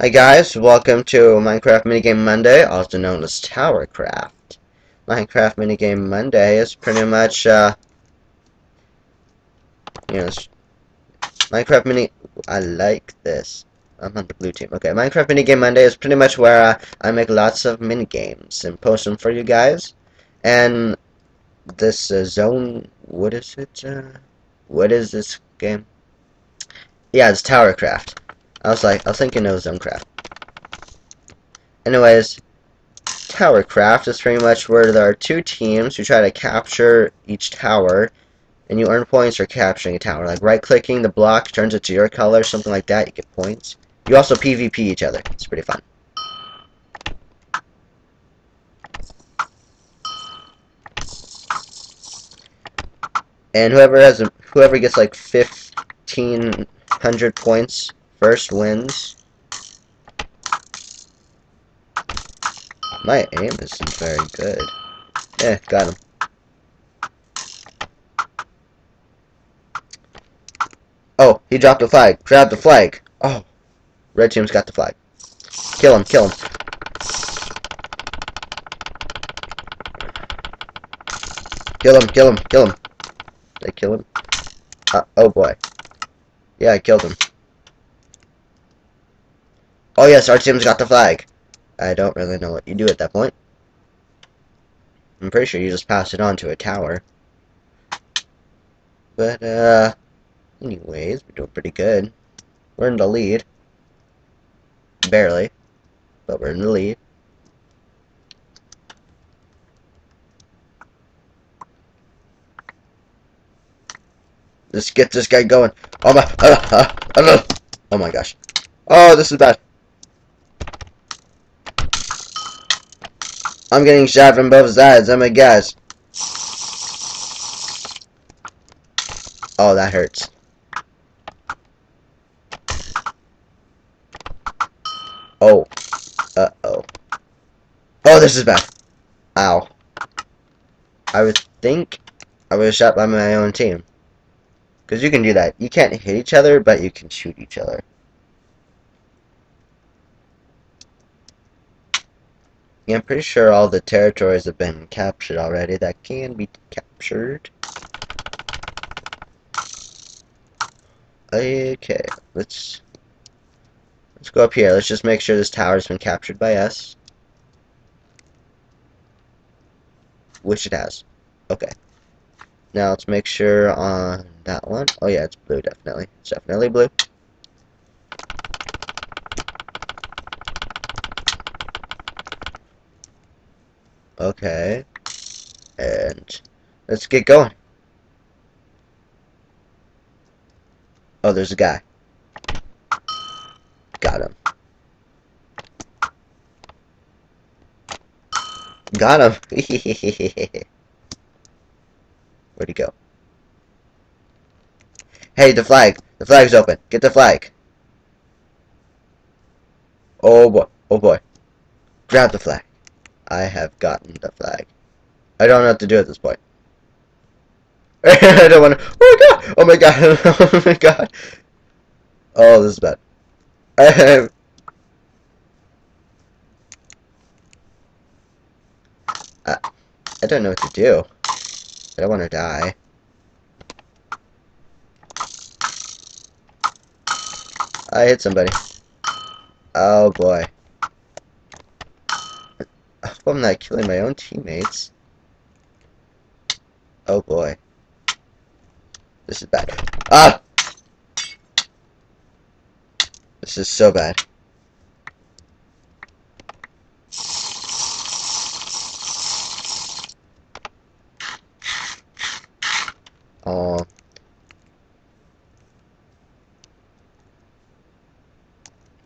Hi guys, welcome to Minecraft Minigame Monday, also known as Towercraft. Minecraft Minigame Monday is pretty much, uh, you know, Minecraft Mini, I like this. I'm on the blue team. Okay, Minecraft Minigame Monday is pretty much where uh, I make lots of minigames and post them for you guys. And this uh, zone, what is it? Uh, what is this game? Yeah, it's Towercraft. I was like, I was thinking it was Zonecraft. Anyways, Towercraft is pretty much where there are two teams who try to capture each tower, and you earn points for capturing a tower. Like right-clicking the block turns it to your color, something like that, you get points. You also PvP each other. It's pretty fun. And whoever has a, whoever gets like 1500 points first wins. My aim isn't very good. Yeah, got him. Oh, he dropped the flag. Grab the flag. Oh, red team's got the flag. Kill him, kill him. Kill him, kill him, kill him. Did I kill him? Uh, oh boy. Yeah, I killed him. Oh yes, our team's got the flag. I don't really know what you do at that point. I'm pretty sure you just pass it on to a tower. But, uh, anyways, we're doing pretty good. We're in the lead. Barely. But we're in the lead. Let's get this guy going. Oh my, uh, uh, uh, oh my gosh. Oh, this is bad. I'm getting shot from both sides. Oh my gosh. Oh, that hurts. Oh. Uh-oh. Oh, this is bad. Ow. I would think I was shot by my own team. Because you can do that. You can't hit each other, but you can shoot each other. I'm pretty sure all the territories have been captured already that can be captured. Okay, let's let's go up here. Let's just make sure this tower's been captured by us. Which it has. Okay. Now let's make sure on that one. Oh yeah, it's blue definitely. It's definitely blue. Okay. And let's get going. Oh, there's a guy. Got him. Got him. Where'd he go? Hey, the flag. The flag's open. Get the flag. Oh boy. Oh boy. Grab the flag. I have gotten the flag. I don't know what to do at this point. I don't want to. Oh my god! Oh my god! oh my god! Oh, this is bad. I have. I, I don't know what to do. I don't want to die. I hit somebody. Oh boy. I'm not killing my own teammates. Oh boy. This is bad. Ah! This is so bad. Oh.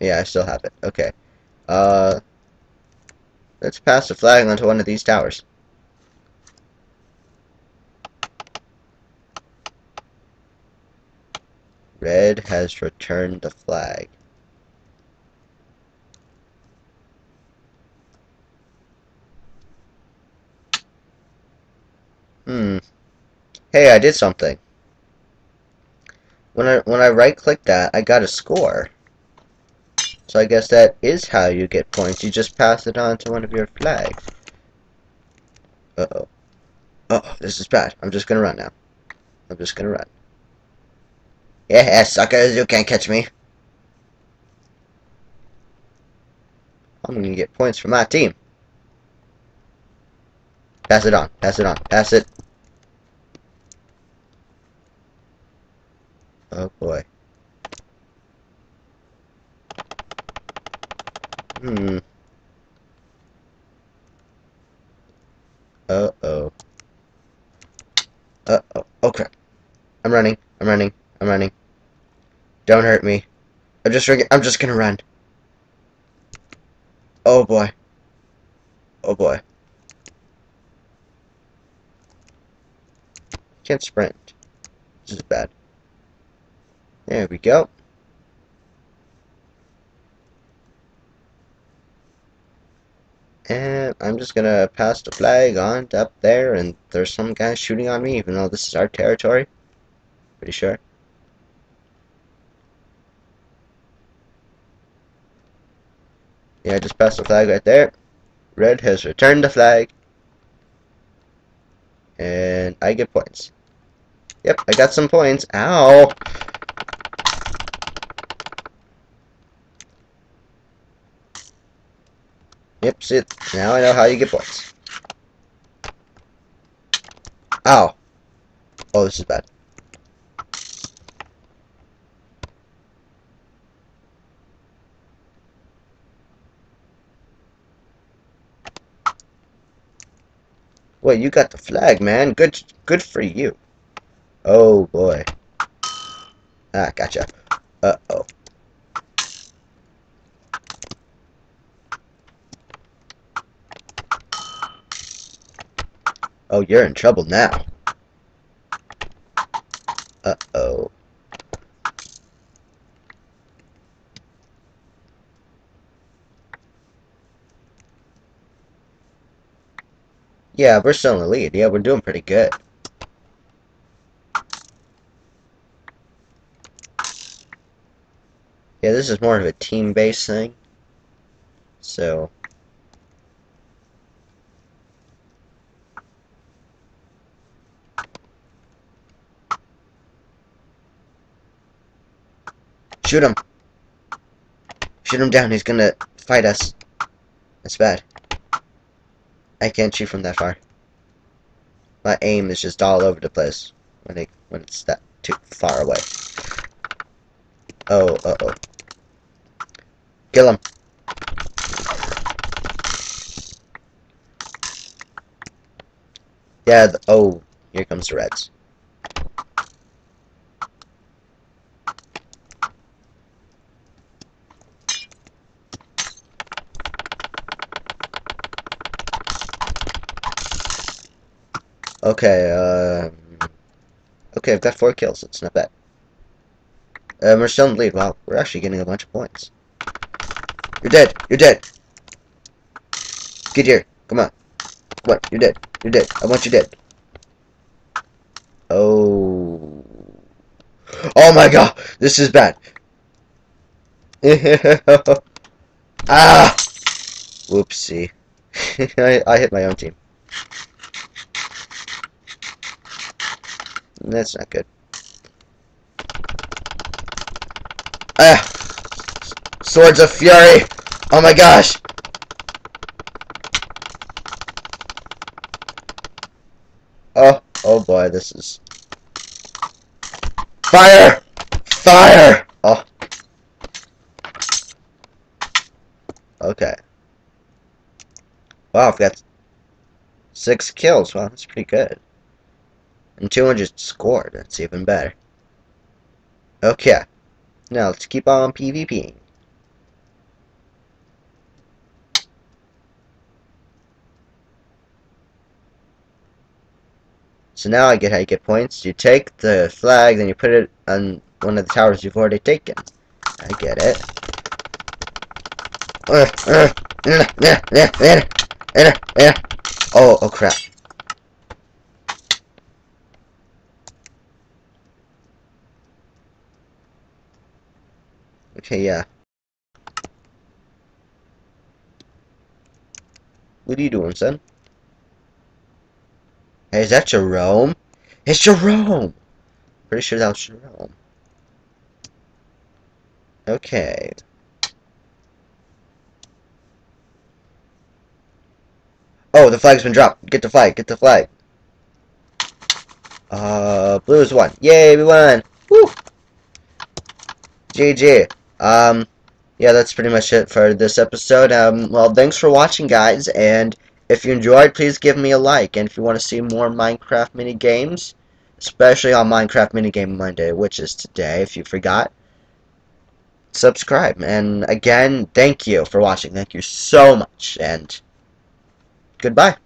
Yeah, I still have it. Okay. Uh... Let's pass the flag onto one of these towers. Red has returned the flag. Hmm. Hey, I did something. When I when I right click that, I got a score. So I guess that is how you get points. You just pass it on to one of your flags. Uh-oh. Uh-oh, this is bad. I'm just gonna run now. I'm just gonna run. Yeah, suckers, you can't catch me. I'm gonna get points for my team. Pass it on, pass it on, pass it. Oh boy. Hmm. Uh-oh. Uh-oh. Oh, crap. I'm running. I'm running. I'm running. Don't hurt me. I'm just I'm just gonna run. Oh, boy. Oh, boy. Can't sprint. This is bad. There we go. And I'm just gonna pass the flag on up there, and there's some guy shooting on me, even though this is our territory. Pretty sure. Yeah, I just passed the flag right there. Red has returned the flag. And I get points. Yep, I got some points. Ow! Yep, see, now I know how you get points. Ow. Oh, this is bad. Wait, you got the flag, man. Good good for you. Oh, boy. Ah, gotcha. Uh-oh. Oh, you're in trouble now. Uh-oh. Yeah, we're still in the lead. Yeah, we're doing pretty good. Yeah, this is more of a team-based thing. So... Shoot him. Shoot him down. He's gonna fight us. That's bad. I can't shoot from that far. My aim is just all over the place when it when it's that too far away. Oh, uh oh. Kill him. Yeah, the, oh, here comes the Reds. Okay, uh... Okay, I've got four kills. It's not bad. Um, we're still in the lead. Wow, we're actually getting a bunch of points. You're dead! You're dead! Get here. Come on. Come on, you're dead. You're dead. I want you dead. Oh... Oh my god! This is bad. ah! Whoopsie. I, I hit my own team. That's not good. Ah! Swords of Fury! Oh my gosh! Oh, oh boy, this is... Fire! Fire! Oh. Okay. Wow, I've got six kills. Wow, that's pretty good. And 200 scored. That's even better. Okay. Now let's keep on PvPing. So now I get how you get points. You take the flag, then you put it on one of the towers you've already taken. I get it. Uh, uh, oh, oh crap. Okay, yeah. What are you doing, son? Hey, is that Jerome? It's Jerome! Pretty sure that was Jerome. Okay. Oh, the flag's been dropped. Get the flag, get the flag. Uh, blues won. Yay, we won! Woo! GG. Um, yeah, that's pretty much it for this episode. Um, well, thanks for watching, guys, and if you enjoyed, please give me a like. And if you want to see more Minecraft mini games, especially on Minecraft Minigame Monday, which is today, if you forgot, subscribe. And again, thank you for watching. Thank you so much, and goodbye.